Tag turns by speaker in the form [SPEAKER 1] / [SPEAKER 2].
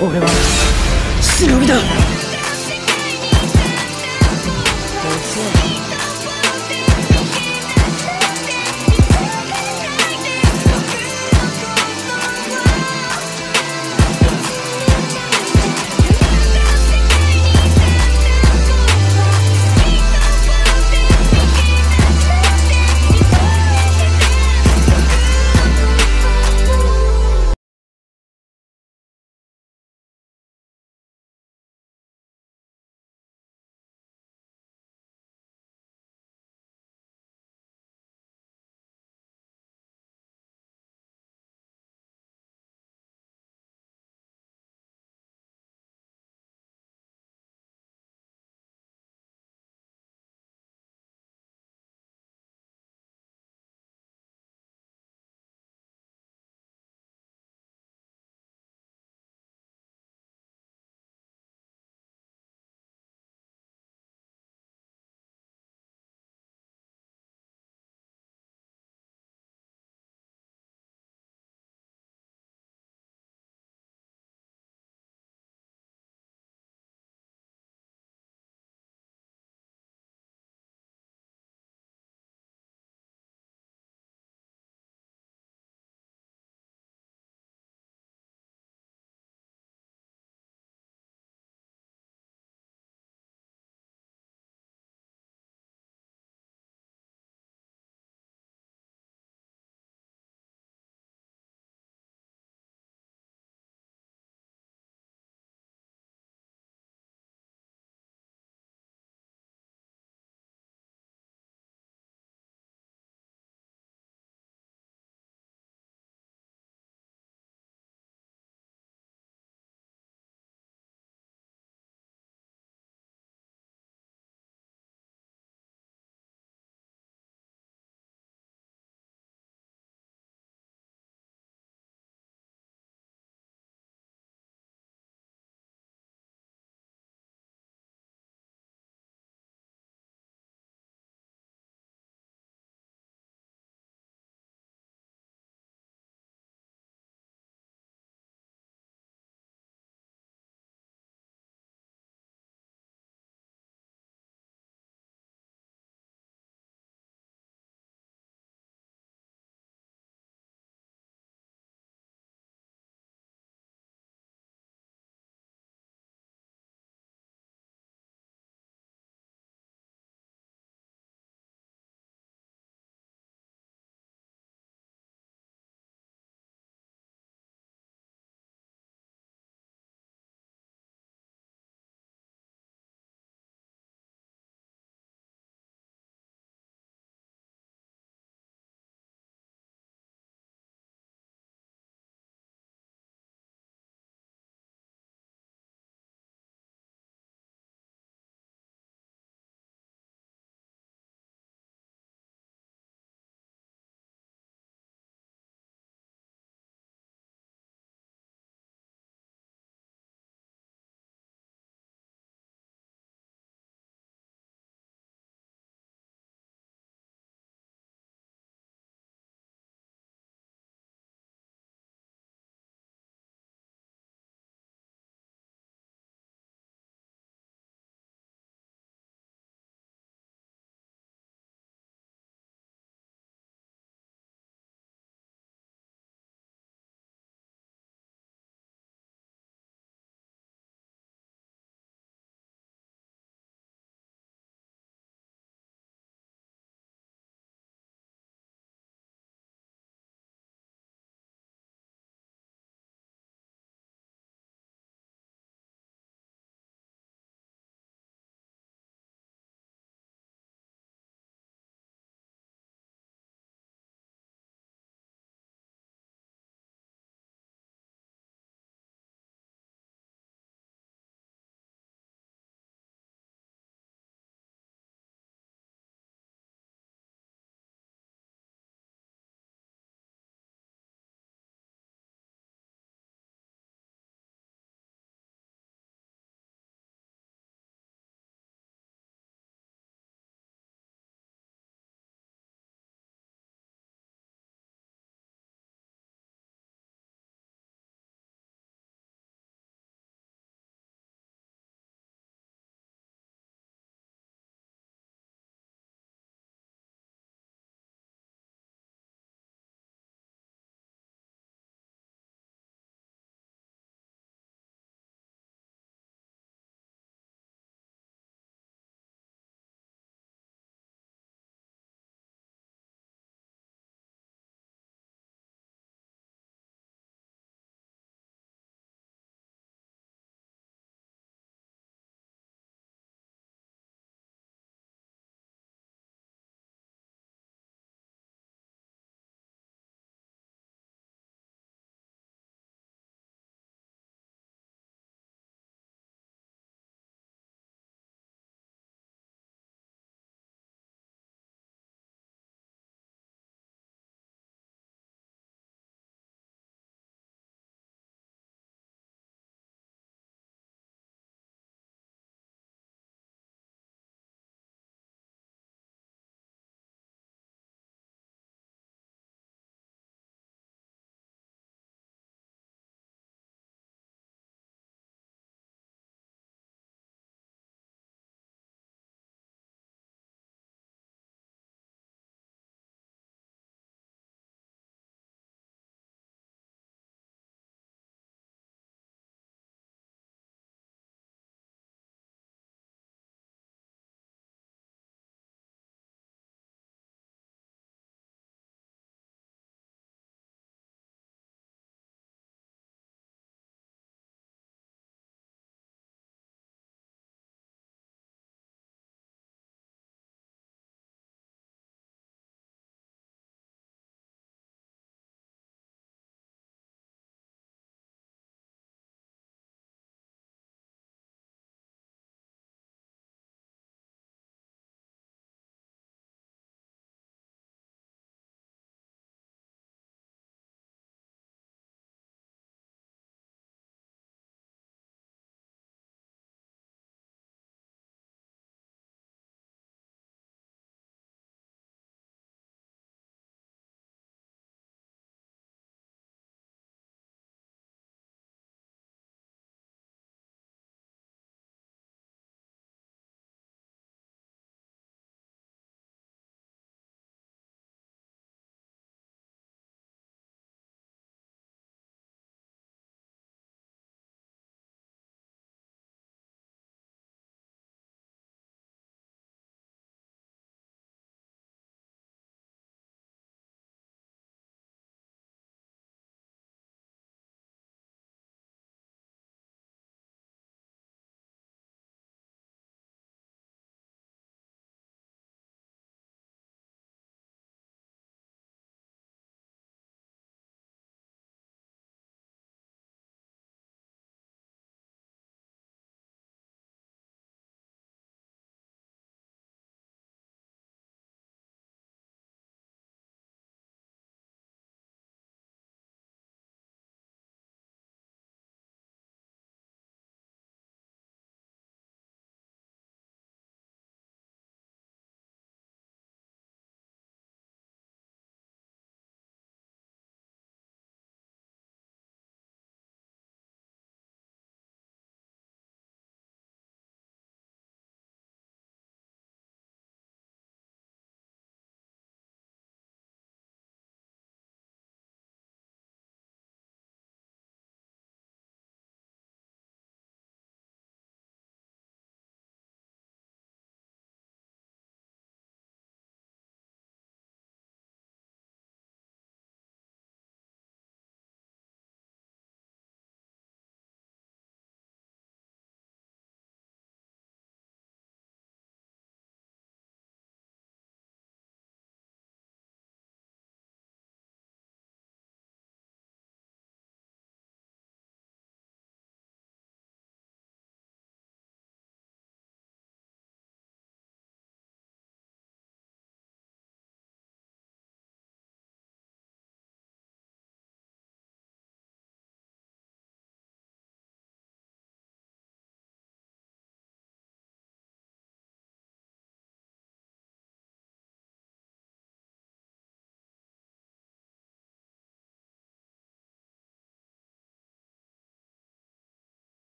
[SPEAKER 1] 俺は忍びだ。